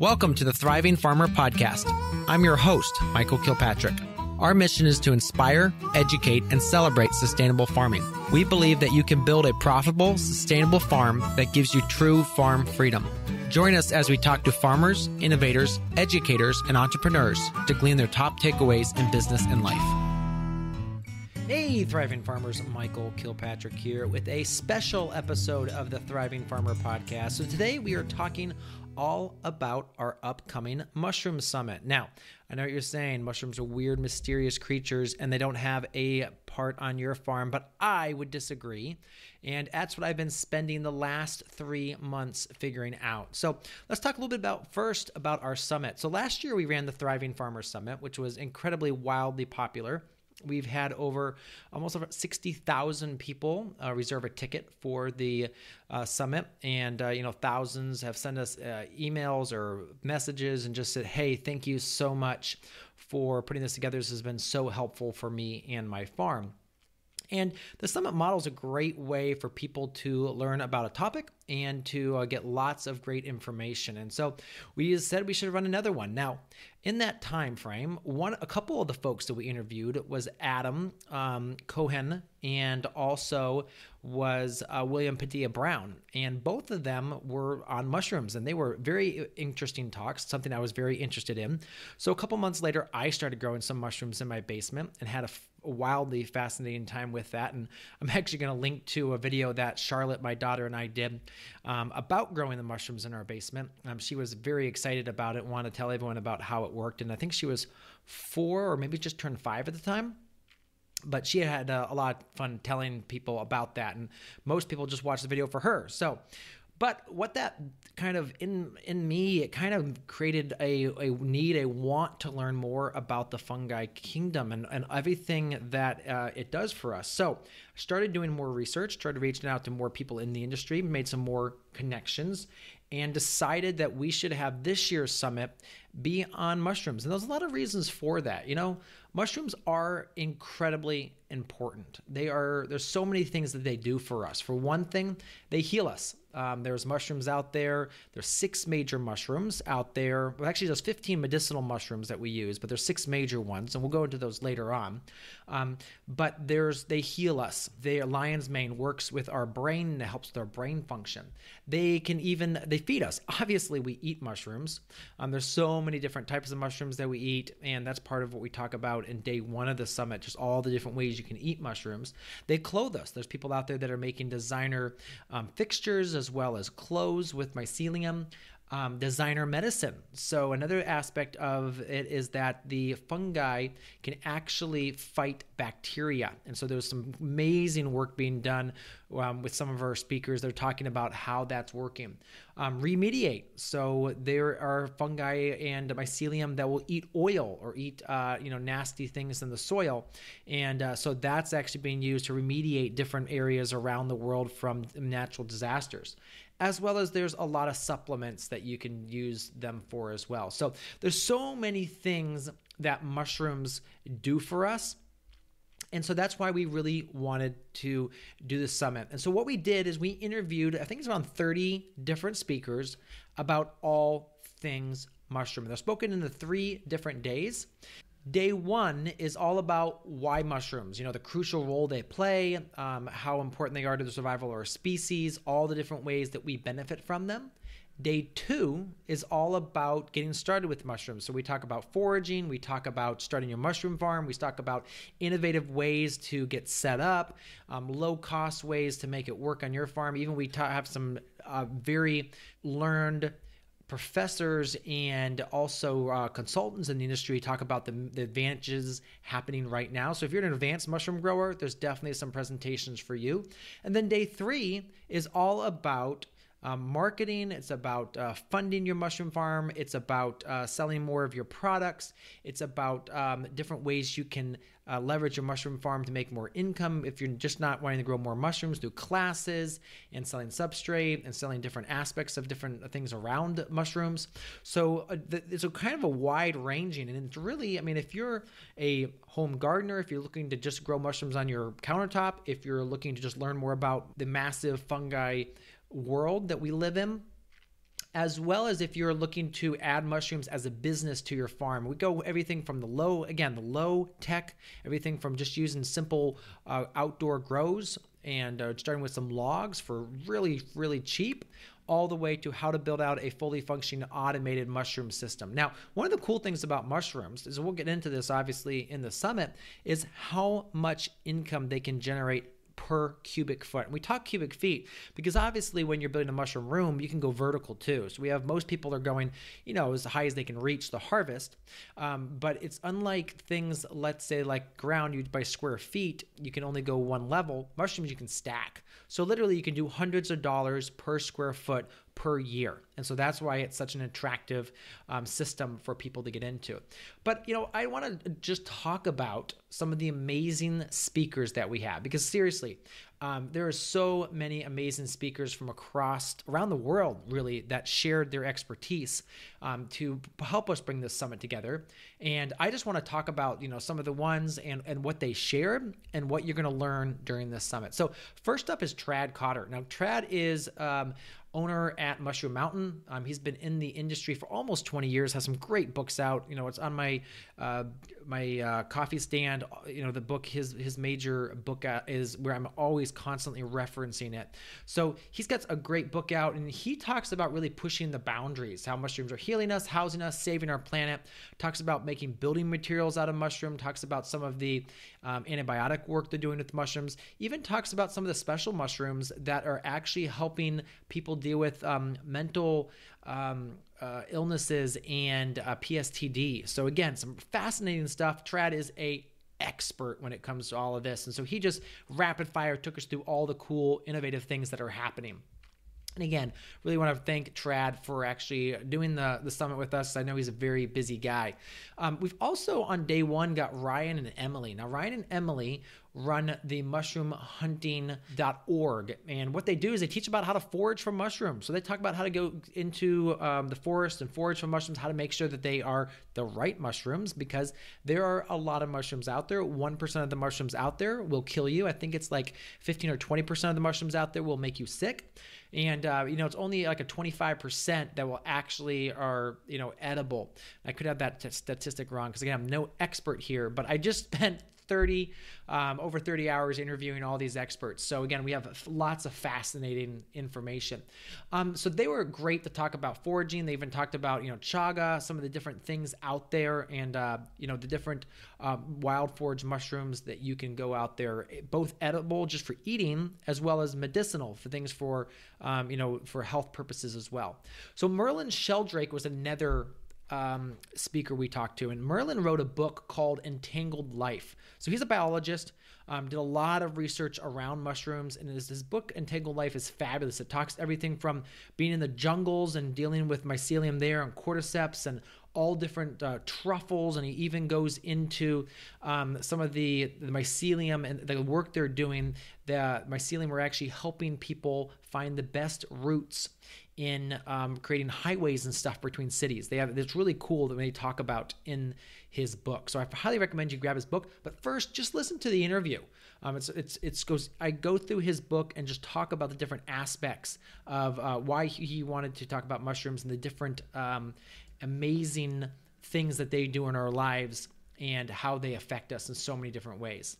Welcome to the Thriving Farmer Podcast. I'm your host, Michael Kilpatrick. Our mission is to inspire, educate, and celebrate sustainable farming. We believe that you can build a profitable, sustainable farm that gives you true farm freedom. Join us as we talk to farmers, innovators, educators, and entrepreneurs to glean their top takeaways in business and life. Hey, Thriving Farmers, Michael Kilpatrick here with a special episode of the Thriving Farmer podcast. So, today we are talking all about our upcoming Mushroom Summit. Now, I know what you're saying mushrooms are weird, mysterious creatures and they don't have a part on your farm, but I would disagree. And that's what I've been spending the last three months figuring out. So, let's talk a little bit about first about our summit. So, last year we ran the Thriving Farmer Summit, which was incredibly wildly popular. We've had over almost over 60,000 people uh, reserve a ticket for the uh, summit, and uh, you know thousands have sent us uh, emails or messages and just said, "Hey, thank you so much for putting this together. This has been so helpful for me and my farm." And the summit model is a great way for people to learn about a topic and to uh, get lots of great information. And so we said we should run another one. Now, in that time frame, one a couple of the folks that we interviewed was Adam um, Cohen and also was uh, William Padilla Brown, and both of them were on mushrooms, and they were very interesting talks. Something I was very interested in. So a couple months later, I started growing some mushrooms in my basement and had a wildly fascinating time with that. And I'm actually going to link to a video that Charlotte, my daughter, and I did um, about growing the mushrooms in our basement. Um, she was very excited about it, wanted to tell everyone about how it worked. And I think she was four or maybe just turned five at the time. But she had uh, a lot of fun telling people about that. And most people just watched the video for her. So but what that kind of in in me, it kind of created a, a need, a want to learn more about the fungi kingdom and, and everything that uh, it does for us. So I started doing more research, started reaching out to more people in the industry, made some more connections, and decided that we should have this year's summit be on mushrooms. And there's a lot of reasons for that. You know, mushrooms are incredibly important. They are there's so many things that they do for us. For one thing, they heal us. Um, there's mushrooms out there. There's six major mushrooms out there. Well, actually, there's 15 medicinal mushrooms that we use, but there's six major ones, and we'll go into those later on. Um, but there's they heal us. They lion's mane works with our brain it helps with our brain function. They can even they feed us. Obviously, we eat mushrooms. Um, there's so many different types of mushrooms that we eat, and that's part of what we talk about in day one of the summit. Just all the different ways you can eat mushrooms. They clothe us. There's people out there that are making designer um, fixtures as well as clothes with mycelium. Um, designer medicine. So, another aspect of it is that the fungi can actually fight bacteria. And so, there's some amazing work being done um, with some of our speakers. They're talking about how that's working. Um, remediate. So, there are fungi and mycelium that will eat oil or eat, uh, you know, nasty things in the soil. And uh, so, that's actually being used to remediate different areas around the world from natural disasters as well as there's a lot of supplements that you can use them for as well. So there's so many things that mushrooms do for us. And so that's why we really wanted to do the summit. And so what we did is we interviewed, I think it's around 30 different speakers about all things mushroom. They're spoken in the three different days. Day one is all about why mushrooms, you know, the crucial role they play, um, how important they are to the survival of our species, all the different ways that we benefit from them. Day two is all about getting started with mushrooms. So we talk about foraging, we talk about starting your mushroom farm, we talk about innovative ways to get set up, um, low cost ways to make it work on your farm. Even we ta- have some uh, very learned professors and also uh, consultants in the industry talk about the, the, advantages happening right now. So if you're an advanced mushroom grower, there's definitely some presentations for you. And then day three is all about um, marketing, it's about uh, funding your mushroom farm, it's about uh, selling more of your products, it's about um, different ways you can uh, leverage your mushroom farm to make more income. If you're just not wanting to grow more mushrooms, do classes and selling substrate and selling different aspects of different things around mushrooms. So uh, it's a kind of a wide ranging, and it's really, I mean, if you're a home gardener, if you're looking to just grow mushrooms on your countertop, if you're looking to just learn more about the massive fungi world that we live in, as well as if you're looking to add mushrooms as a business to your farm. We go everything from the low, again, the low tech, everything from just using simple uh, outdoor grows and uh, starting with some logs for really, really cheap, all the way to how to build out a fully functioning automated mushroom system. Now, one of the cool things about mushrooms is we'll get into this obviously in the summit is how much income they can generate per cubic foot. And we talk cubic feet because obviously when you're building a mushroom room, you can go vertical too. So we have most people are going, you know, as high as they can reach the harvest. Um, but it's unlike things, let's say like ground, you by square feet, you can only go one level. Mushrooms you can stack. So literally you can do hundreds of dollars per square foot per year. And so that's why it's such an attractive um, system for people to get into. But, you know, I want to just talk about some of the amazing speakers that we have because seriously, um, there are so many amazing speakers from across around the world, really, that shared their expertise um, to help us bring this summit together. And I just want to talk about, you know, some of the ones and and what they shared and what you're going to learn during this summit. So first up is Tradd Cotter. Now, Tradd is um, owner at Mushroom Mountain. Um, he's been in the industry for almost 20 years. Has some great books out. You know, it's on my uh, my uh, coffee stand. You know, the book his his major book uh, is where I'm always constantly referencing it. So he's got a great book out, and he talks about really pushing the boundaries. How mushrooms are healing us, housing us, saving our planet. Talks about making building materials out of mushroom. Talks about some of the um, antibiotic work they're doing with mushrooms. Even talks about some of the special mushrooms that are actually helping people deal with um, mental um, uh, illnesses and uh, PSTD. So again, some fascinating stuff. Tradd is a expert when it comes to all of this, and so he just rapid fire took us through all the cool, innovative things that are happening. And again, really want to thank Tradd for actually doing the, the summit with us. I know he's a very busy guy. Um, we've also on day one got Ryan and Emily. Now, Ryan and Emily run the mushroomhunting.org. And what they do is they teach about how to forage for mushrooms. So they talk about how to go into um, the forest and forage for mushrooms, how to make sure that they are the right mushrooms because there are a lot of mushrooms out there. 1% of the mushrooms out there will kill you. I think it's like 15 or 20% of the mushrooms out there will make you sick and uh, you know it's only like a 25% that will actually are you know edible. I could have that t- statistic wrong because again i'm no expert here but i just spent 30 um, over 30 hours interviewing all these experts. So again we have lots of fascinating information. Um, so they were great to talk about foraging. They even talked about you know chaga some of the different things out there and uh, you know the different um, wild forage mushrooms that you can go out there both edible just for eating as well as medicinal for things for um, you know for health purposes as well. So merlin sheldrake was another um, speaker we talked to, and Merlin wrote a book called Entangled Life. So he's a biologist, um, did a lot of research around mushrooms, and his, his book Entangled Life is fabulous. It talks everything from being in the jungles and dealing with mycelium there and cordyceps and all different uh, truffles, and he even goes into um, some of the, the mycelium and the work they're doing. The mycelium are actually helping people find the best routes in um, creating highways and stuff between cities. They have it's really cool that they talk about in his book. So I highly recommend you grab his book. But first, just listen to the interview. Um, it's it's it's goes. I go through his book and just talk about the different aspects of uh, why he wanted to talk about mushrooms and the different um, amazing things that they do in our lives and how they affect us in so many different ways.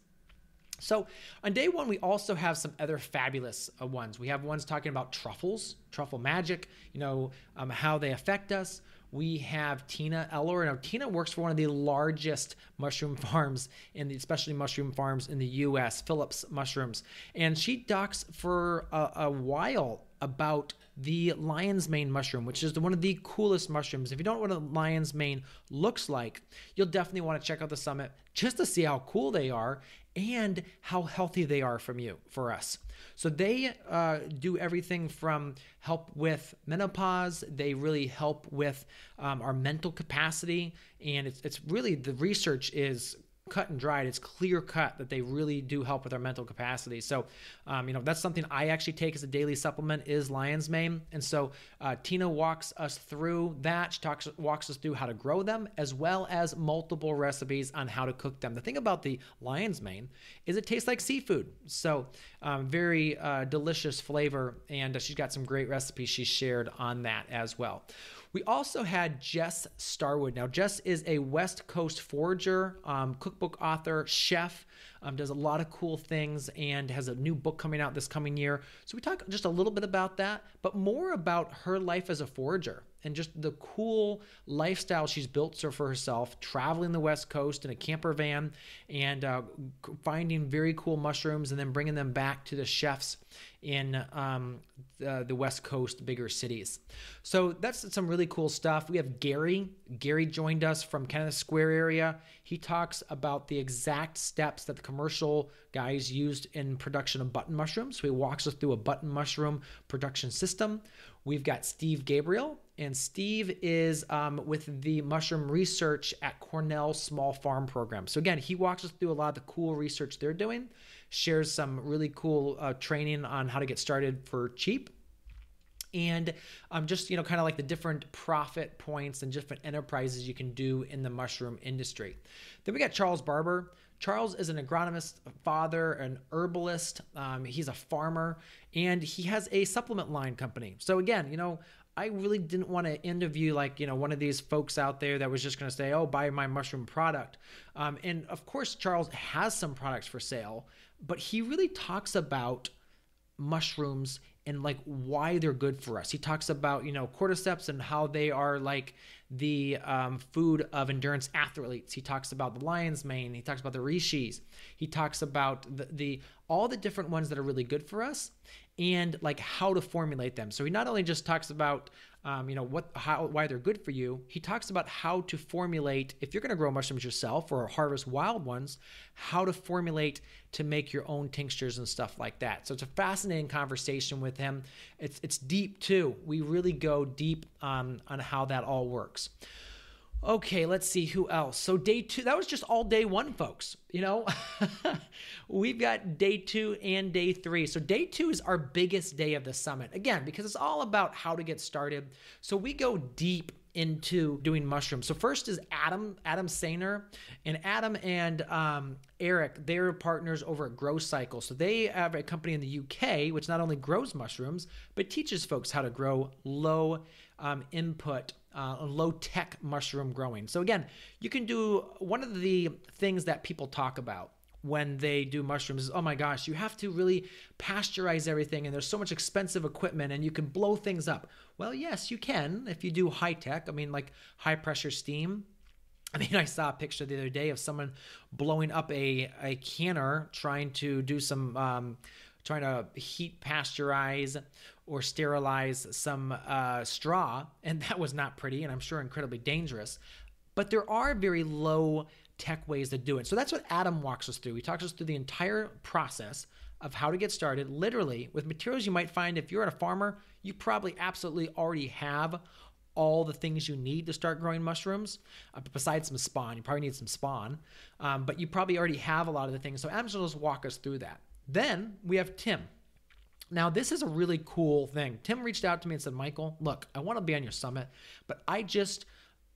So on day one, we also have some other fabulous uh, ones. We have ones talking about truffles, truffle magic, you know, um, how they affect us. We have Tina Ellor. Now, Tina works for one of the largest mushroom farms, in the, especially mushroom farms in the U.S., Phillips Mushrooms, and she talks for a, a while about the lion's mane mushroom, which is one of the coolest mushrooms. If you don't know what a lion's mane looks like, you'll definitely want to check out the summit just to see how cool they are and how healthy they are from you for us. So they uh, do everything from help with menopause. They really help with um, our mental capacity, and it's it's really the research is cut and dried. It's clear cut that they really do help with our mental capacity. So, um, you know, that's something I actually take as a daily supplement is lion's mane. And so uh, Tina walks us through that. She talks walks us through how to grow them as well as multiple recipes on how to cook them. The thing about the lion's mane is it tastes like seafood. So um, very uh, delicious flavor, and uh, she's got some great recipes she shared on that as well. We also had Jess Starwood. Now, Jess is a West Coast forager, um, cookbook author, chef, um, does a lot of cool things, and has a new book coming out this coming year. So, we talk just a little bit about that, but more about her life as a forager and just the cool lifestyle she's built for herself, traveling the West Coast in a camper van and uh, finding very cool mushrooms and then bringing them back to the chefs in um, the, the West Coast bigger cities. So that's some really cool stuff. We have Gary. Gary joined us from Kennett Square area. He talks about the exact steps that the commercial guys used in production of button mushrooms. So he walks us through a button mushroom production system. We've got Steve Gabriel, and Steve is um, with the mushroom research at Cornell Small Farm Program. So again, he walks us through a lot of the cool research they're doing, shares some really cool uh, training on how to get started for cheap and um, just you know kind of like the different profit points and different enterprises you can do in the mushroom industry. Then we got charles barber. Charles is an agronomist father an herbalist um, he's a farmer and he has a supplement line company. So again you know I really didn't want to interview like you know one of these folks out there that was just going to say, "Oh, buy my mushroom product." Um, and of course, Charles has some products for sale, but he really talks about mushrooms and like why they're good for us. He talks about you know cordyceps and how they are like the um, food of endurance athletes. He talks about the lion's mane. He talks about the reishis. He talks about the, the all the different ones that are really good for us and like how to formulate them. So he not only just talks about um, you know what how why they're good for you, he talks about how to formulate if you're going to grow mushrooms yourself or harvest wild ones, how to formulate to make your own tinctures and stuff like that. So it's a fascinating conversation with him. It's it's deep too. We really go deep um, on how that all works. Okay, let's see who else. So day two, that was just all day one, folks. You know, we've got day two and day three. So day two is our biggest day of the summit. Again, because it's all about how to get started. So we go deep into doing mushrooms. So first is Adam, Adam Sayner, and Adam and um, Eric. They're partners over at GroCycle. So they have a company in the UK which not only grows mushrooms but teaches folks how to grow low um, input uh, low tech mushroom growing. So, again, you can do one of the things that people talk about when they do mushrooms is oh my gosh, you have to really pasteurize everything, and there's so much expensive equipment, and you can blow things up. Well, yes, you can if you do high tech, I mean, like high pressure steam. I mean, I saw a picture the other day of someone blowing up a, a canner trying to do some, um, trying to heat pasteurize or sterilize some uh, straw, and that was not pretty, and I'm sure incredibly dangerous. But there are very low tech ways to do it. So that's what Adam walks us through. He talks us through the entire process of how to get started, literally with materials you might find if you're a farmer, you probably absolutely already have all the things you need to start growing mushrooms. Uh, besides some spawn, you probably need some spawn, um, but you probably already have a lot of the things. So Adam's will just walk us through that. Then we have Tim. Now, this is a really cool thing. Tim reached out to me and said, Michael, look, I want to be on your summit, but I just,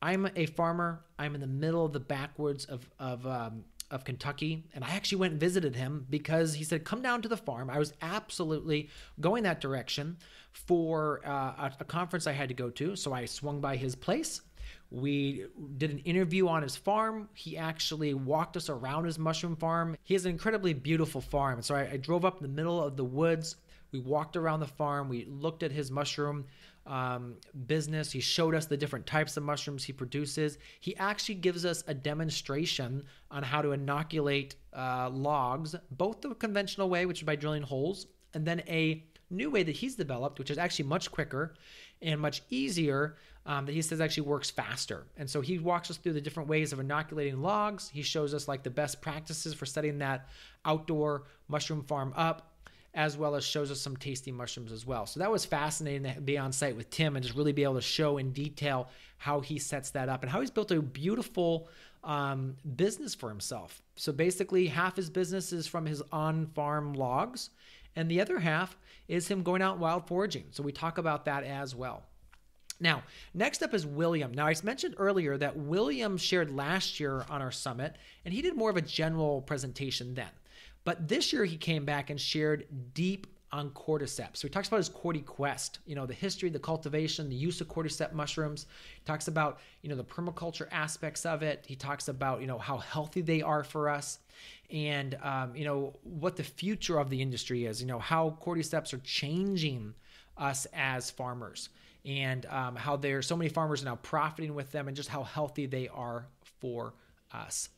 I'm a farmer. I'm in the middle of the backwoods of, of, um, of Kentucky. And I actually went and visited him because he said, come down to the farm. I was absolutely going that direction for uh, a, a conference I had to go to. So I swung by his place. We did an interview on his farm. He actually walked us around his mushroom farm. He has an incredibly beautiful farm. So I, I drove up in the middle of the woods we walked around the farm. We looked at his mushroom um, business. He showed us the different types of mushrooms he produces. He actually gives us a demonstration on how to inoculate uh, logs, both the conventional way, which is by drilling holes, and then a new way that he's developed, which is actually much quicker and much easier, um, that he says actually works faster. And so he walks us through the different ways of inoculating logs. He shows us like the best practices for setting that outdoor mushroom farm up as well as shows us some tasty mushrooms as well. So that was fascinating to be on site with Tim and just really be able to show in detail how he sets that up and how he's built a beautiful um, business for himself. So basically, half his business is from his on farm logs, and the other half is him going out wild foraging. So we talk about that as well. Now, next up is William. Now, I mentioned earlier that William shared last year on our summit, and he did more of a general presentation then. But this year he came back and shared deep on cordyceps. So he talks about his cordy quest, you know, the history, the cultivation, the use of cordyceps mushrooms. He talks about, you know, the permaculture aspects of it. He talks about, you know, how healthy they are for us and, um, you know, what the future of the industry is, you know, how cordyceps are changing us as farmers and um, how there are so many farmers now profiting with them and just how healthy they are for us.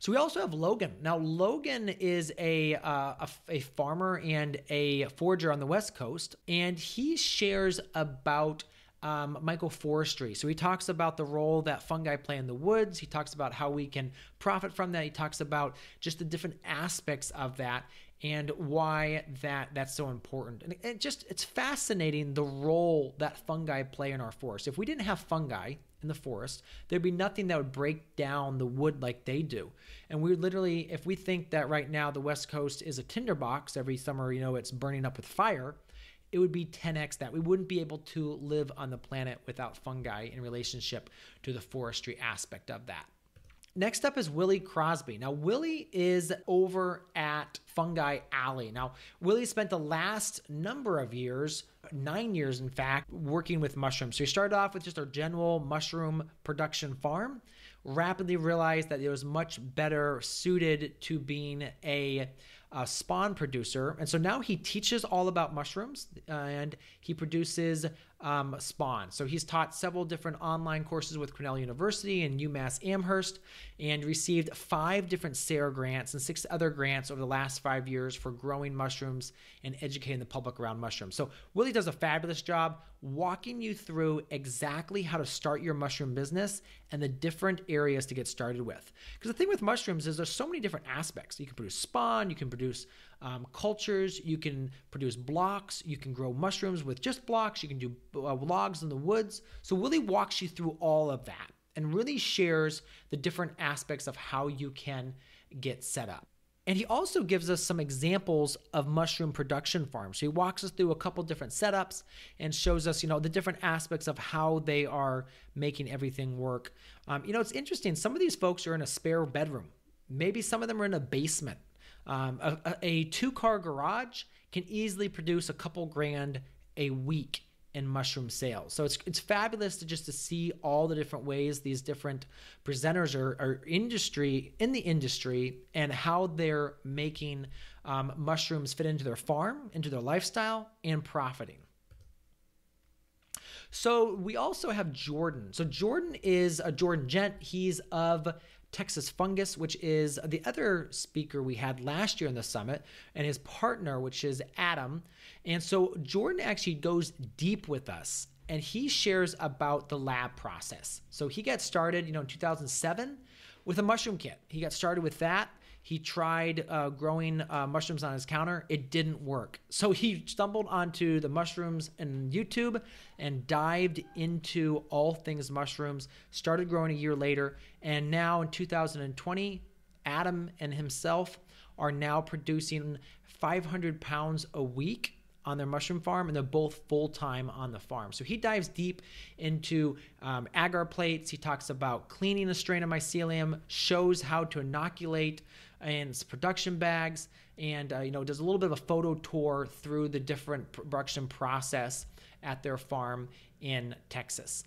So we also have Logan. Now, Logan is a, uh, a, a farmer and a forager on the West Coast, and he shares about um, mycoforestry. So he talks about the role that fungi play in the woods. He talks about how we can profit from that. He talks about just the different aspects of that and why that that's so important. And it just it's fascinating the role that fungi play in our forest. If we didn't have fungi, in the forest, there'd be nothing that would break down the wood like they do. And we literally, if we think that right now the West Coast is a tinderbox, every summer, you know, it's burning up with fire, it would be 10x that. We wouldn't be able to live on the planet without fungi in relationship to the forestry aspect of that. Next up is Willie Crosby. Now, Willie is over at Fungi Ally. Now, Willie spent the last number of years, nine years in fact, working with mushrooms. So he started off with just a general mushroom production farm, rapidly realized that it was much better suited to being a uh, spawn producer. And so now he teaches all about mushrooms and he produces um, spawn. So he's taught several different online courses with Cornell University and UMass Amherst and received five different SARE grants and six other grants over the last five years for growing mushrooms and educating the public around mushrooms. So Willie does a fabulous job walking you through exactly how to start your mushroom business and the different areas to get started with. Because the thing with mushrooms is there's so many different aspects. You can produce spawn, you can produce um, cultures, you can produce blocks, you can grow mushrooms with just blocks, you can do uh, logs in the woods. So Willie walks you through all of that and really shares the different aspects of how you can get set up. And he also gives us some examples of mushroom production farms. So he walks us through a couple different setups and shows us, you know, the different aspects of how they are making everything work. Um, you know, it's interesting. Some of these folks are in a spare bedroom. Maybe some of them are in a basement. Um, a, a two car garage can easily produce a couple grand a week in mushroom sales. So it's it's fabulous to just to see all the different ways these different presenters are, are industry in the industry and how they're making um, mushrooms fit into their farm, into their lifestyle, and profiting. So we also have Jordan. So Jordan is a Jordan Gent. He's of Texas Fungus, which is the other speaker we had last year in the summit, and his partner, which is Adam. And so Jordan actually goes deep with us and he shares about the lab process. So he got started, you know, in 2007 with a mushroom kit. He got started with that. He tried uh, growing uh, mushrooms on his counter. It didn't work. So he stumbled onto the mushrooms in YouTube and dived into all things mushrooms, started growing a year later. And now in 2020, Adam and himself are now producing 500 pounds a week on their mushroom farm, and they're both full time on the farm. So he dives deep into um, agar plates. He talks about cleaning a strain of mycelium, shows how to inoculate and production bags, and uh, you know does a little bit of a photo tour through the different production process at their farm in Texas.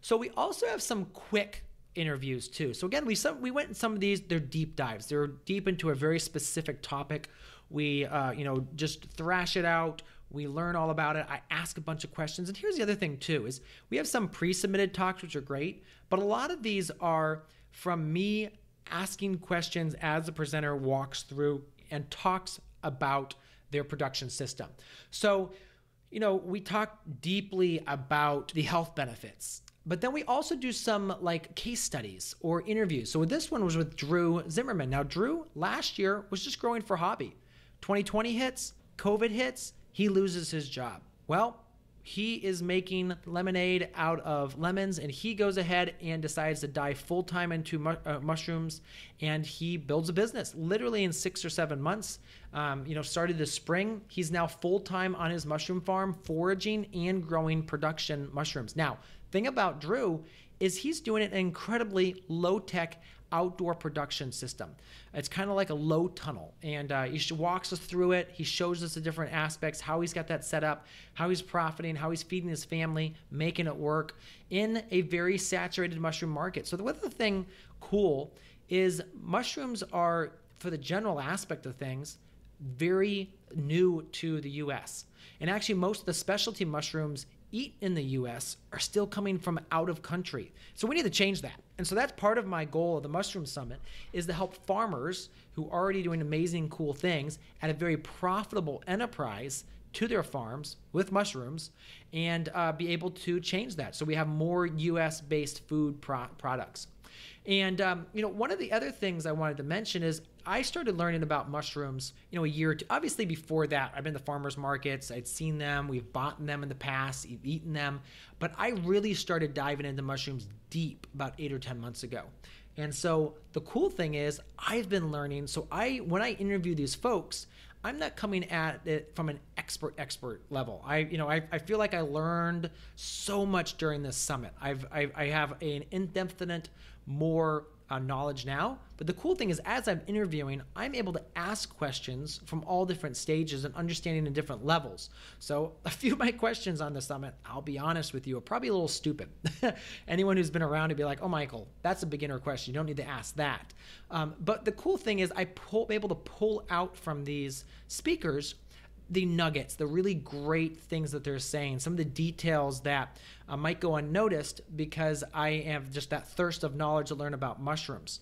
So we also have some quick interviews too. So again, we some, we went in some of these. They're deep dives. They're deep into a very specific topic. We uh, you know just thrash it out. We learn all about it. I ask a bunch of questions. And here's the other thing too is we have some pre-submitted talks which are great, but a lot of these are from me asking questions as the presenter walks through and talks about their production system. So, you know, we talk deeply about the health benefits, but then we also do some like case studies or interviews. So this one was with Drew Zimmerman. Now, Drew last year was just growing for hobby. 2020 hits, COVID hits, he loses his job. Well, he is making lemonade out of lemons and he goes ahead and decides to dive full time into mu- uh, mushrooms and he builds a business. Literally in six or seven months um, you know started this spring he's now full time on his mushroom farm foraging and growing production mushrooms. Now thing about drew is he's doing it incredibly low tech outdoor production system. It's kind of like a low tunnel, and uh, he walks us through it. He shows us the different aspects, how he's got that set up, how he's profiting, how he's feeding his family, making it work in a very saturated mushroom market. So the other thing cool is mushrooms are, for the general aspect of things, very new to the U.S. And actually, most of the specialty mushrooms eat in the US are still coming from out of country. So we need to change that. And so that's part of my goal of the Mushroom Summit is to help farmers who are already doing amazing cool things at a very profitable enterprise to their farms with mushrooms and uh, be able to change that. So we have more US based food pro- products. And um, you know, one of the other things I wanted to mention is I started learning about mushrooms, you know, a year or two. Obviously, before that, I've been to farmers markets. I'd seen them. We've bought them in the past. We've eaten them. But I really started diving into mushrooms deep about eight or ten months ago. And so the cool thing is, I've been learning. So I, when I interview these folks, I'm not coming at it from an expert expert level. I you know I, I feel like I learned so much during this summit. I've I, I have an indefinite more uh, knowledge now. But the cool thing is, as I'm interviewing, I'm able to ask questions from all different stages and understanding in different levels. So, a few of my questions on the summit, I'll be honest with you, are probably a little stupid. Anyone who's been around would be like, oh, Michael, that's a beginner question. You don't need to ask that. Um, but the cool thing is, I'm able to pull out from these speakers the nuggets, the really great things that they're saying, some of the details that uh, might go unnoticed because I have just that thirst of knowledge to learn about mushrooms.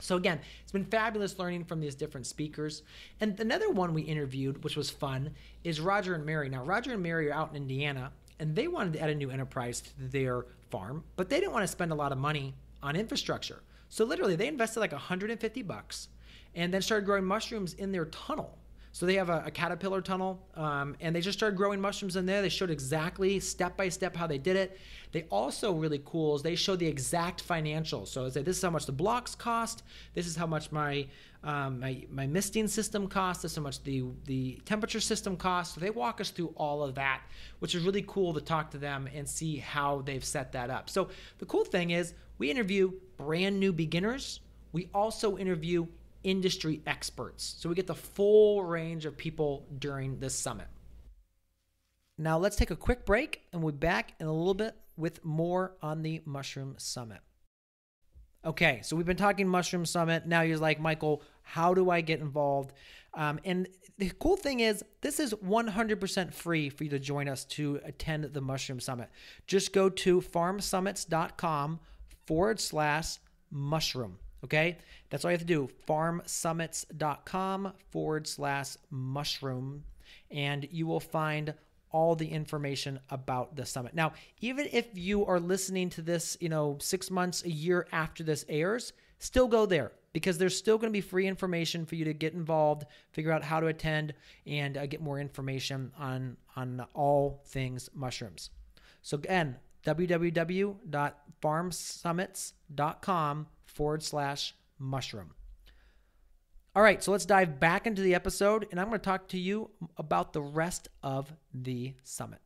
So again, it's been fabulous learning from these different speakers. And another one we interviewed, which was fun, is Roger and Mary. Now, Roger and Mary are out in Indiana, and they wanted to add a new enterprise to their farm, but they didn't want to spend a lot of money on infrastructure. So literally, they invested like 150 bucks, and then started growing mushrooms in their tunnel. So they have a, a caterpillar tunnel, um, and they just started growing mushrooms in there. They showed exactly step by step how they did it. They also really cool is they show the exact financials. So say this is how much the blocks cost. This is how much my um, my, my misting system costs. This is how much the the temperature system costs. So they walk us through all of that, which is really cool to talk to them and see how they've set that up. So the cool thing is we interview brand new beginners. We also interview industry experts. So we get the full range of people during this summit. Now let's take a quick break and we'll be back in a little bit with more on the Mushroom Summit. Okay, so we've been talking Mushroom Summit. Now you're like, Michael, how do I get involved? Um, and the cool thing is, this is 100% free for you to join us to attend the Mushroom Summit. Just go to farmsummits.com forward slash mushroom. Okay, that's all you have to do. Farmsummits.com forward slash mushroom, and you will find all the information about the summit. Now, even if you are listening to this, you know, six months, a year after this airs, still go there because there's still going to be free information for you to get involved, figure out how to attend, and uh, get more information on on all things mushrooms. So again, www.farmsummits.com forward slash mushroom. All right, so let's dive back into the episode, and I'm going to talk to you about the rest of the summit.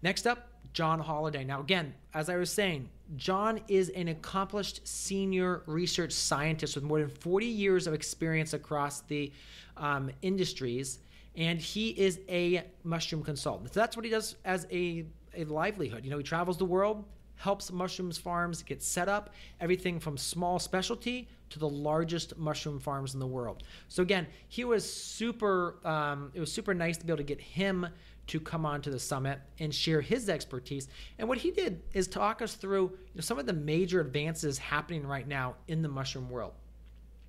Next up, John Holliday. Now, again, as I was saying, John is an accomplished senior research scientist with more than 40 years of experience across the um, industries, and he is a mushroom consultant. So that's what he does as a, a livelihood. You know, he travels the world helps mushrooms farms get set up, everything from small specialty to the largest mushroom farms in the world. So again, he was super. Um, it was super nice to be able to get him to come on to the summit and share his expertise. And what he did is talk us through you know, some of the major advances happening right now in the mushroom world.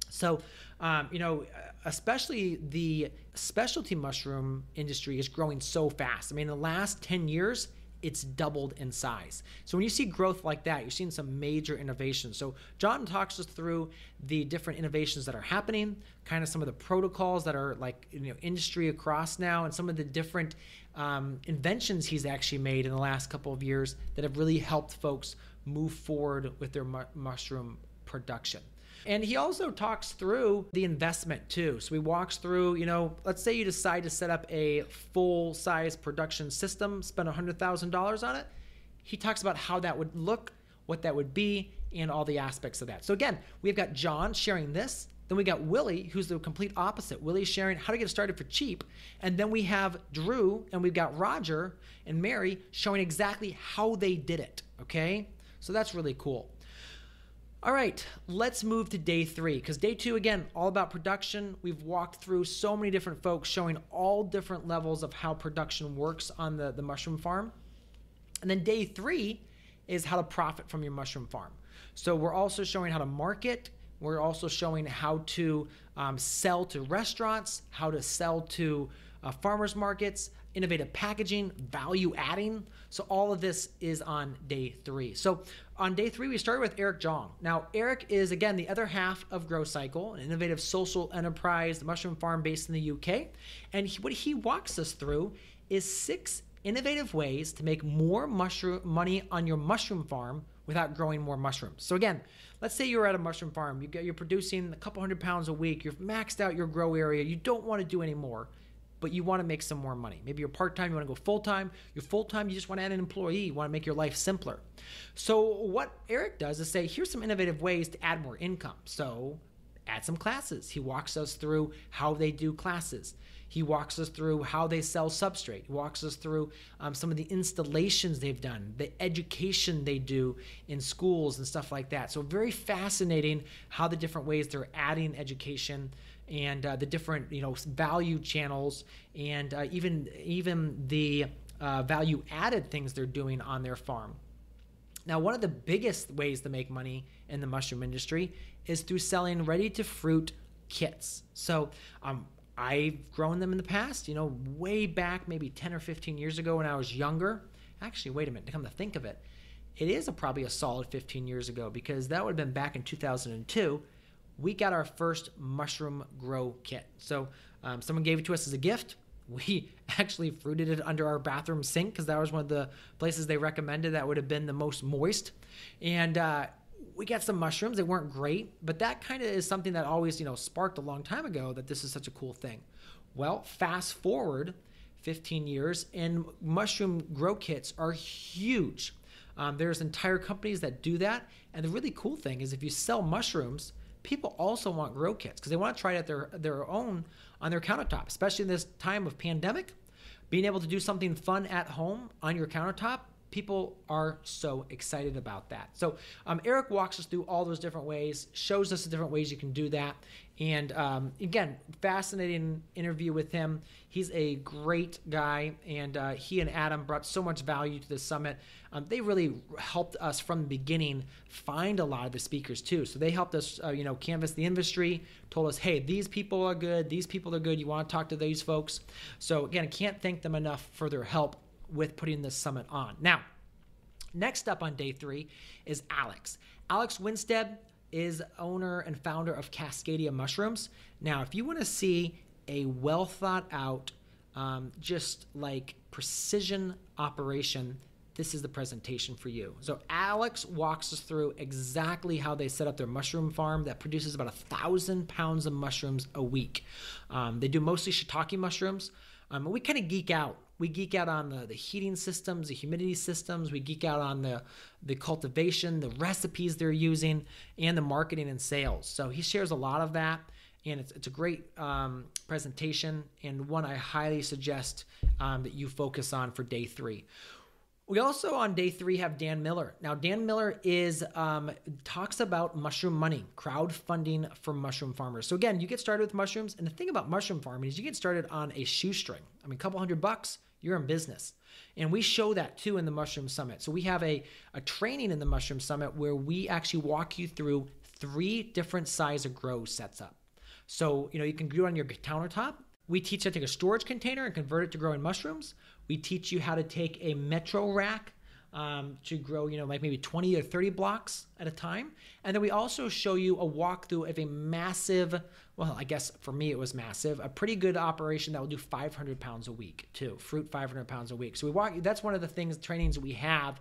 So, um, you know, especially the specialty mushroom industry is growing so fast. I mean, the last 10 years, it's doubled in size. So when you see growth like that, you're seeing some major innovations. So John talks us through the different innovations that are happening, kind of some of the protocols that are like you know industry across now, and some of the different um, inventions he's actually made in the last couple of years that have really helped folks move forward with their mu- mushroom production. And he also talks through the investment too. So he walks through, you know, let's say you decide to set up a full size production system, spend $100,000 on it. He talks about how that would look, what that would be, and all the aspects of that. So again, we've got John sharing this. Then we got Willie, who's the complete opposite. Willie sharing how to get started for cheap. And then we have Drew and we've got Roger and Mary showing exactly how they did it. Okay? So that's really cool. All right, let's move to day three because day two, again, all about production. We've walked through so many different folks showing all different levels of how production works on the, the mushroom farm. And then day three is how to profit from your mushroom farm. So we're also showing how to market. We're also showing how to um, sell to restaurants, how to sell to uh, farmers markets, innovative packaging, value adding. So all of this is on day three. So on day three, we started with Eric Jong. Now, Eric is again the other half of GroCycle, an innovative social enterprise, the mushroom farm based in the UK. And he, what he walks us through is six innovative ways to make more mushroom money on your mushroom farm without growing more mushrooms. So again, let's say you're at a mushroom farm, you get, you're producing a couple hundred pounds a week, you've maxed out your grow area, you don't want to do any more but you want to make some more money. Maybe you're part time, you want to go full time. You're full time, you just want to add an employee, you want to make your life simpler. So, what Eric does is say, here's some innovative ways to add more income. So, add some classes. He walks us through how they do classes. He walks us through how they sell substrate. He walks us through um, some of the installations they've done, the education they do in schools and stuff like that. So, very fascinating how the different ways they're adding education and uh, the different you know value channels and uh, even even the uh, value added things they're doing on their farm. Now, one of the biggest ways to make money in the mushroom industry is through selling ready to fruit kits. So, um, I've grown them in the past, you know, way back maybe 10 or 15 years ago when I was younger. Actually, wait a minute, to come to think of it, it is a, probably a solid 15 years ago because that would have been back in 2002 we got our first mushroom grow kit. So um, someone gave it to us as a gift. We actually fruited it under our bathroom sink because that was one of the places they recommended that would have been the most moist. And uh, we got some mushrooms. They weren't great, but that kind of is something that always, you know, sparked a long time ago that this is such a cool thing. Well, fast forward 15 years, and mushroom grow kits are huge. Um, there's entire companies that do that. And the really cool thing is if you sell mushrooms, people also want grow kits because they want to try it at their, their own on their countertop, especially in this time of pandemic. Being able to do something fun at home on your countertop people are so excited about that. So um, Eric walks us through all those different ways, shows us the different ways you can do that. And um, again, fascinating interview with him. He's a great guy, and uh, he and Adam brought so much value to the summit. Um, they really helped us from the beginning find a lot of the speakers too. So they helped us, uh, you know, canvas the industry, told us, hey, these people are good, these people are good. You want to talk to these folks. So again, I can't thank them enough for their help with putting this summit on. Now, next up on day three is Alex. Alex Winstead is owner and founder of Cascadia Mushrooms. Now, if you want to see a well thought out, um, just like precision operation, this is the presentation for you. So Alex walks us through exactly how they set up their mushroom farm that produces about a thousand pounds of mushrooms a week. Um, they do mostly shiitake mushrooms. Um, we kind of geek out we geek out on the, the heating systems, the humidity systems. We geek out on the, the cultivation, the recipes they're using, and the marketing and sales. So he shares a lot of that. And it's, it's a great um, presentation and one I highly suggest um, that you focus on for day three. We also on day three have Dan Miller. Now Dan Miller is um, talks about mushroom money, crowdfunding for mushroom farmers. So again, you get started with mushrooms, and the thing about mushroom farming is you get started on a shoestring. I mean, a couple hundred bucks, you're in business. And we show that too in the Mushroom Summit. So we have a, a training in the Mushroom Summit where we actually walk you through three different size of grow sets up. So, you know, you can grow on your countertop. We teach how to take a storage container and convert it to growing mushrooms. We teach you how to take a metro rack um, to grow, you know, like maybe 20 or 30 blocks at a time. And then we also show you a walkthrough of a massive, well, I guess for me it was massive, a pretty good operation that will do 500 pounds a week too, fruit 500 pounds a week. So we walk, that's one of the things, trainings we have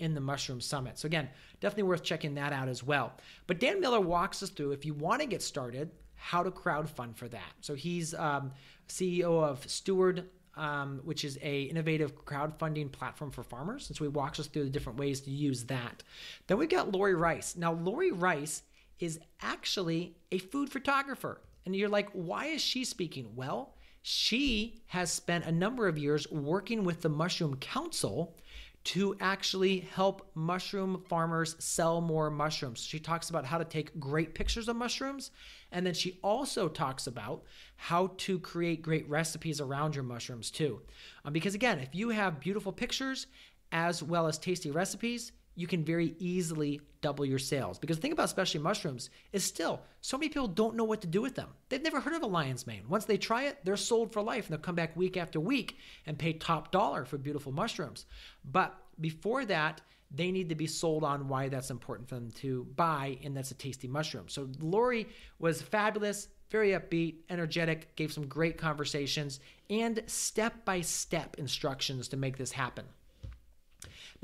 in the Mushroom Summit. So again, definitely worth checking that out as well. But Dan Miller walks us through, if you want to get started, how to crowdfund for that. So he's um, CEO of Steward um, which is a innovative crowdfunding platform for farmers. And so he walks us through the different ways to use that. Then we've got Lori Rice. Now, Lori Rice is actually a food photographer. And you're like, why is she speaking? Well, she has spent a number of years working with the Mushroom Council to actually help mushroom farmers sell more mushrooms. She talks about how to take great pictures of mushrooms. And then she also talks about how to create great recipes around your mushrooms, too. Um, because again, if you have beautiful pictures as well as tasty recipes, you can very easily double your sales. Because the thing about specialty mushrooms is still so many people don't know what to do with them. They've never heard of a lion's mane. Once they try it, they're sold for life and they'll come back week after week and pay top dollar for beautiful mushrooms. But before that, they need to be sold on why that's important for them to buy, and that's a tasty mushroom. So Lori was fabulous, very upbeat, energetic, gave some great conversations, and step by step instructions to make this happen.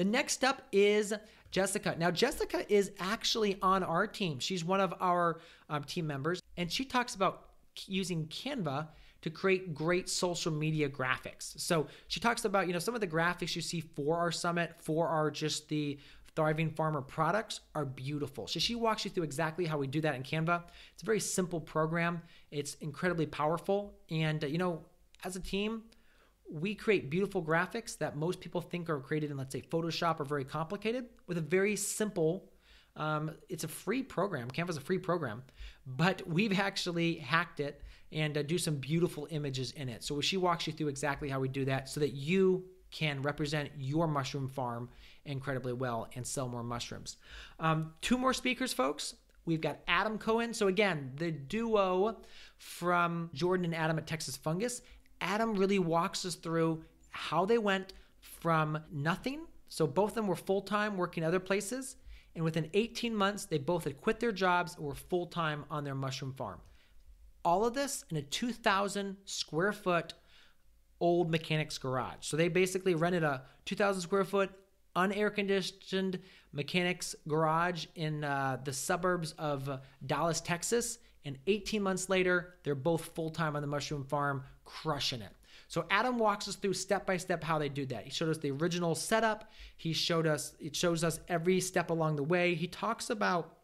The next up is Jessica. Now, Jessica is actually on our team. She's one of our um, team members, and she talks about using Canva to create great social media graphics. So she talks about, you know, some of the graphics you see for our summit, for our just the Thriving Farmer products are beautiful. So she walks you through exactly how we do that in Canva. It's a very simple program. It's incredibly powerful. And, uh, you know, as a team, we create beautiful graphics that most people think are created in, let's say, Photoshop or very complicated with a very simple. Um, it's a free program. Canva's a free program, but we've actually hacked it and uh, do some beautiful images in it. So she walks you through exactly how we do that, so that you can represent your mushroom farm incredibly well and sell more mushrooms. Um, two more speakers, folks. We've got Adam Cohen. So again, the duo from Jordan and Adam at Texas Fungus Adam really walks us through how they went from nothing. So both of them were full time working other places. And within 18 months, they both had quit their jobs and were full time on their mushroom farm. All of this in a 2,000 square foot old mechanics garage. So they basically rented a 2,000 square foot unair conditioned mechanics garage in uh, the suburbs of Dallas, Texas. And 18 months later, they're both full time on the mushroom farm, crushing it. So Adam walks us through step by step how they do that. He showed us the original setup. He showed us it shows us every step along the way. He talks about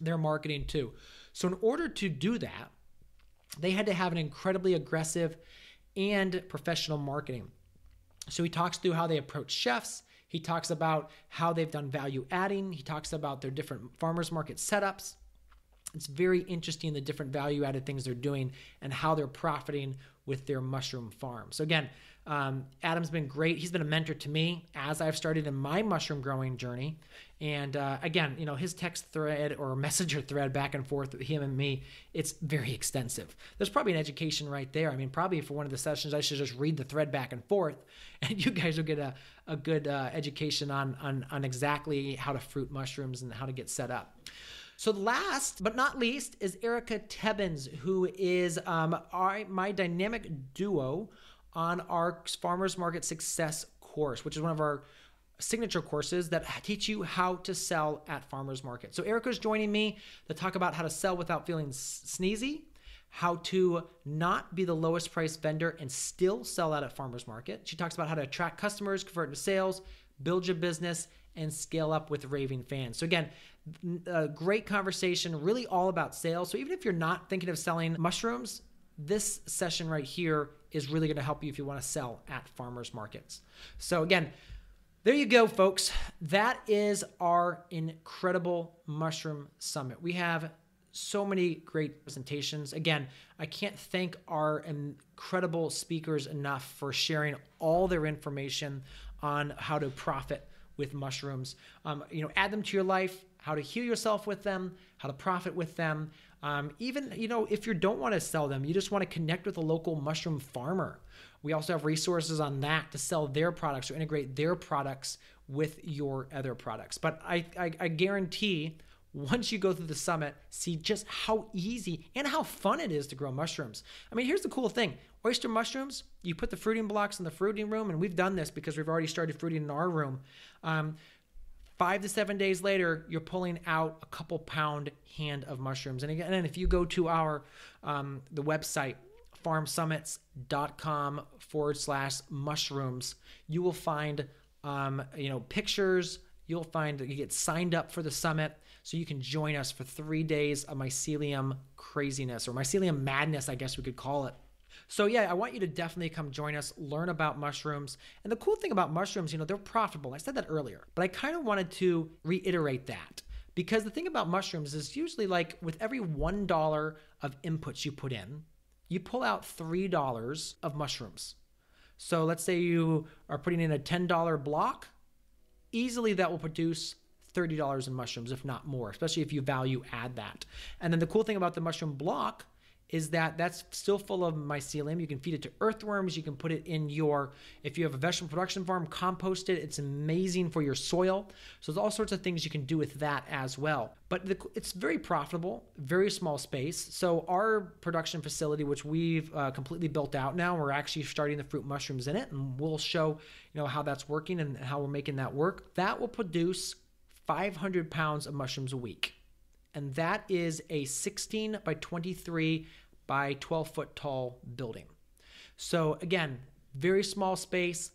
their marketing too. So in order to do that, they had to have an incredibly aggressive and professional marketing. So he talks through how they approach chefs. He talks about how they've done value adding. He talks about their different farmers market setups. It's very interesting the different value added things they're doing and how they're profiting with their mushroom farm. So, again, um, Adam's been great. He's been a mentor to me as I've started in my mushroom growing journey. And uh, again, you know, his text thread or messenger thread back and forth with him and me, it's very extensive. There's probably an education right there. I mean, probably for one of the sessions, I should just read the thread back and forth, and you guys will get a, a good uh, education on, on, on exactly how to fruit mushrooms and how to get set up. So last but not least is Erica Tebbins, who is um, our, my dynamic duo on our Farmers Market Success course, which is one of our signature courses that teach you how to sell at farmers market. So Erica's joining me to talk about how to sell without feeling sneezy, how to not be the lowest price vendor and still sell out at farmers market. She talks about how to attract customers, convert into sales, build your business, and scale up with raving fans. So again, a great conversation, really all about sales. So even if you're not thinking of selling mushrooms, this session right here is really going to help you if you want to sell at farmers markets. So again, there you go, folks. That is our incredible mushroom summit. We have so many great presentations. Again, I can't thank our incredible speakers enough for sharing all their information on how to profit with mushrooms. Um, you know, add them to your life, how to heal yourself with them, how to profit with them. Um, even, you know, if you don't want to sell them, you just want to connect with a local mushroom farmer. We also have resources on that to sell their products or integrate their products with your other products. But I, I, I guarantee once you go through the summit, see just how easy and how fun it is to grow mushrooms. I mean, here's the cool thing oyster mushrooms, you put the fruiting blocks in the fruiting room, and we've done this because we've already started fruiting in our room. Um, five to seven days later, you're pulling out a couple pound hand of mushrooms. And again, if you go to our um, the website farmsummits.com forward slash mushrooms, you will find um, you know pictures. You'll find that you get signed up for the summit so you can join us for three days of mycelium craziness or mycelium madness, I guess we could call it. So yeah, I want you to definitely come join us, learn about mushrooms. And the cool thing about mushrooms, you know, they're profitable. I said that earlier, but I kind of wanted to reiterate that. Because the thing about mushrooms is usually like with every $1 of inputs you put in, you pull out $3 of mushrooms. So let's say you are putting in a $10 block, easily that will produce $30 in mushrooms, if not more, especially if you value add that. And then the cool thing about the mushroom block is that that's still full of mycelium. You can feed it to earthworms. You can put it in your, if you have a vegetable production farm, compost it. It's amazing for your soil. So there's all sorts of things you can do with that as well. But the, it's very profitable, very small space. So our production facility, which we've uh, completely built out now, we're actually starting the fruit mushrooms in it, and we'll show you know how that's working and how we're making that work. That will produce 500 pounds of mushrooms a week. And that is a 16 by 23 by 12 foot tall building. So, again, very small space,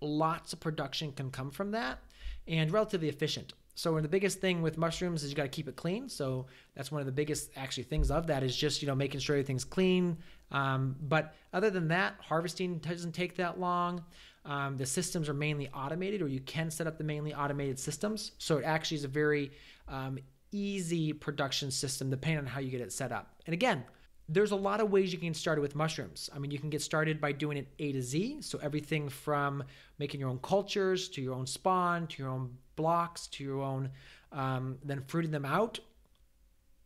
lots of production can come from that, and relatively efficient. So one of the biggest thing with mushrooms is you got to keep it clean. So that's one of the biggest actually things of that is just you know making sure everything's clean. Um, but other than that, harvesting doesn't take that long. Um, the systems are mainly automated, or you can set up the mainly automated systems. So it actually is a very um, easy production system depending on how you get it set up. And again, there's a lot of ways you can get started with mushrooms. I mean, you can get started by doing it A to Z. So everything from making your own cultures to your own spawn to your own blocks to your own, um, then fruiting them out.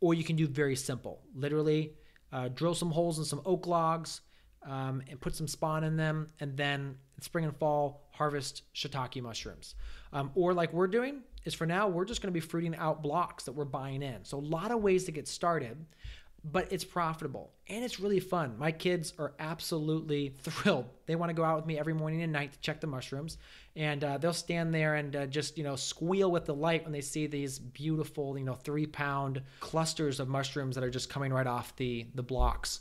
Or you can do very simple, literally uh, drill some holes in some oak logs um, and put some spawn in them, and then in spring and fall harvest shiitake mushrooms. Um, or like we're doing is for now we're just going to be fruiting out blocks that we're buying in. So a lot of ways to get started but it's profitable and it's really fun. My kids are absolutely thrilled. They want to go out with me every morning and night to check the mushrooms, and uh, they'll stand there and uh, just you know squeal with delight when they see these beautiful you know three pound clusters of mushrooms that are just coming right off the the blocks.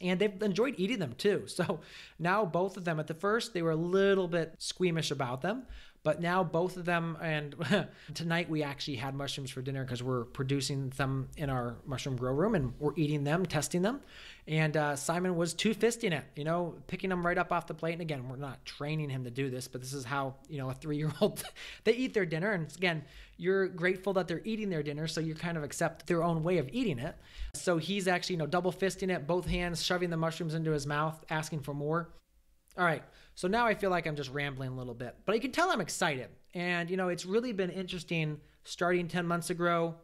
And they've enjoyed eating them too. So now both of them, at the first, they were a little bit squeamish about them, but now both of them, and tonight we actually had mushrooms for dinner because we're producing them in our mushroom grow room and we're eating them, testing them. And uh, Simon was two fisting it, you know, picking them right up off the plate. And again, we're not training him to do this, but this is how, you know, a three year old, they eat their dinner. And again, you're grateful that they're eating their dinner. So you kind of accept their own way of eating it. So he's actually, you know, double fisting it, both hands, shoving the mushrooms into his mouth, asking for more. All right. So now I feel like I'm just rambling a little bit, but you can tell I'm excited. And, you know, it's really been interesting starting 10 months ago,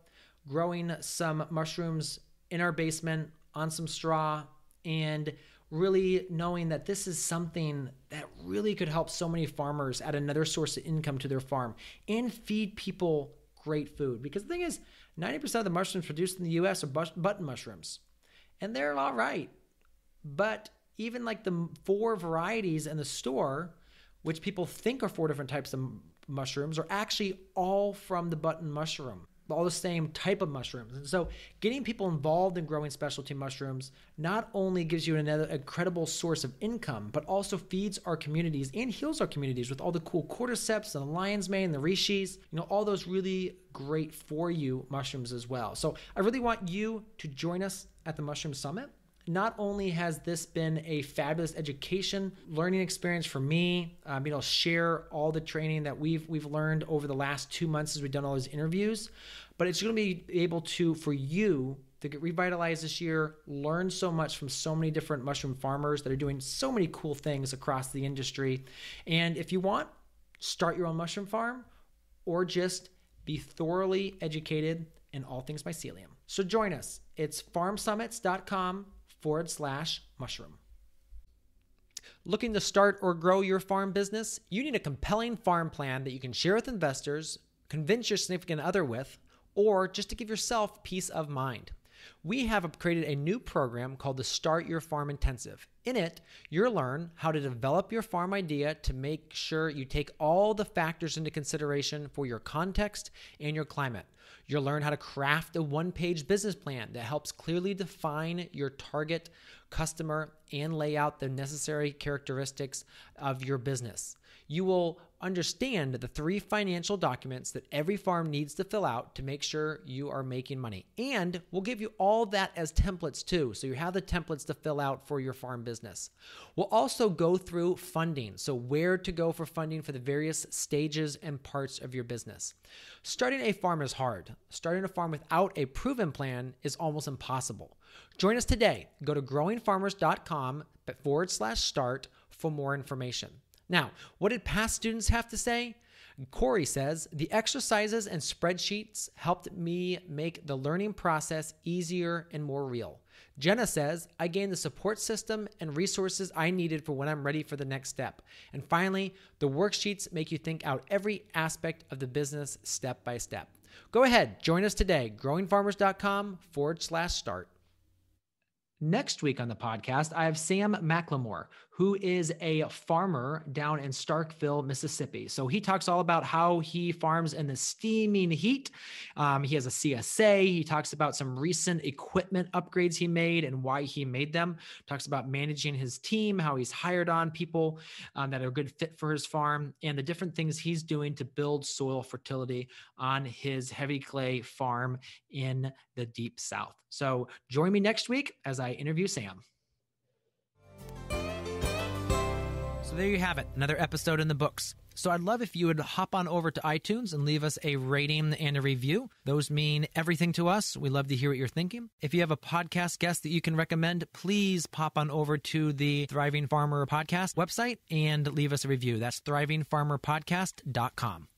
growing some mushrooms in our basement on some straw, and really knowing that this is something that really could help so many farmers add another source of income to their farm and feed people great food. Because the thing is, 90% of the mushrooms produced in the US are button mushrooms, and they're all right. But even like the four varieties in the store, which people think are four different types of mushrooms, are actually all from the button mushroom, all the same type of mushrooms. And so, getting people involved in growing specialty mushrooms not only gives you another incredible source of income, but also feeds our communities and heals our communities with all the cool cordyceps and the lion's mane the reishis, you know, all those really great for you mushrooms as well. So, I really want you to join us at the Mushroom Summit not only has this been a fabulous education learning experience for me um, able to share all the training that we've we've learned over the last two months as we've done all these interviews but it's going to be able to for you to get revitalized this year learn so much from so many different mushroom farmers that are doing so many cool things across the industry and if you want start your own mushroom farm or just be thoroughly educated in all things mycelium. So join us. It's farmsummits.com forward slash mushroom. Looking to start or grow your farm business? You need a compelling farm plan that you can share with investors, convince your significant other with, or just to give yourself peace of mind. We have created a new program called the Start Your Farm Intensive. In it, you'll learn how to develop your farm idea to make sure you take all the factors into consideration for your context and your climate. You'll learn how to craft a one page business plan that helps clearly define your target customer and lay out the necessary characteristics of your business. You will understand the three financial documents that every farm needs to fill out to make sure you are making money. And we'll give you all that as templates too. So you have the templates to fill out for your farm business. We'll also go through funding. So, where to go for funding for the various stages and parts of your business. Starting a farm is hard. Starting a farm without a proven plan is almost impossible. Join us today. Go to growingfarmers.com forward slash start for more information. Now, what did past students have to say? Corey says, the exercises and spreadsheets helped me make the learning process easier and more real. Jenna says, I gained the support system and resources I needed for when I'm ready for the next step. And finally, the worksheets make you think out every aspect of the business step by step. Go ahead, join us today, growingfarmers.com forward slash start. Next week on the podcast, I have Sam McLemore, who is a farmer down in Starkville, Mississippi. So he talks all about how he farms in the steaming heat. Um, he has a CSA. He talks about some recent equipment upgrades he made and why he made them. Talks about managing his team, how he's hired on people um, that are a good fit for his farm, and the different things he's doing to build soil fertility on his heavy clay farm in the deep south. So join me next week as I interview Sam. There you have it, another episode in the books. So I'd love if you would hop on over to iTunes and leave us a rating and a review. Those mean everything to us. We love to hear what you're thinking. If you have a podcast guest that you can recommend, please pop on over to the Thriving Farmer podcast website and leave us a review. That's thrivingfarmerpodcast.com.